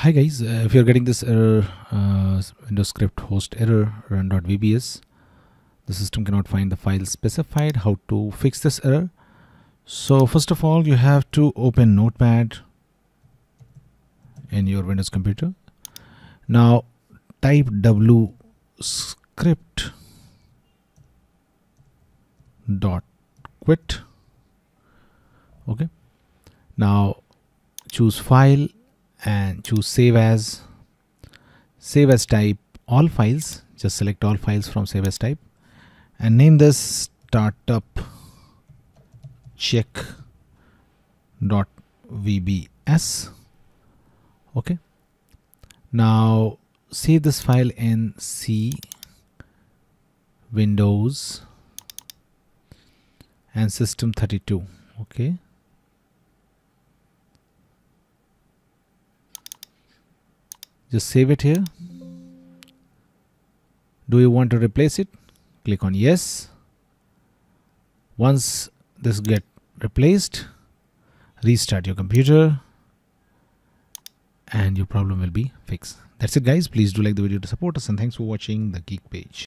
Hi guys, uh, if you're getting this error, uh, Windows script host error run.vbs, the system cannot find the file specified. How to fix this error? So first of all, you have to open Notepad in your Windows computer. Now type w script dot quit. Okay. Now choose file and choose save as save as type all files just select all files from save as type and name this startup check dot vbs okay. Now save this file in c windows and system 32 okay just save it here. Do you want to replace it? Click on yes. Once this get replaced restart your computer and your problem will be fixed. That's it guys. Please do like the video to support us and thanks for watching the geek page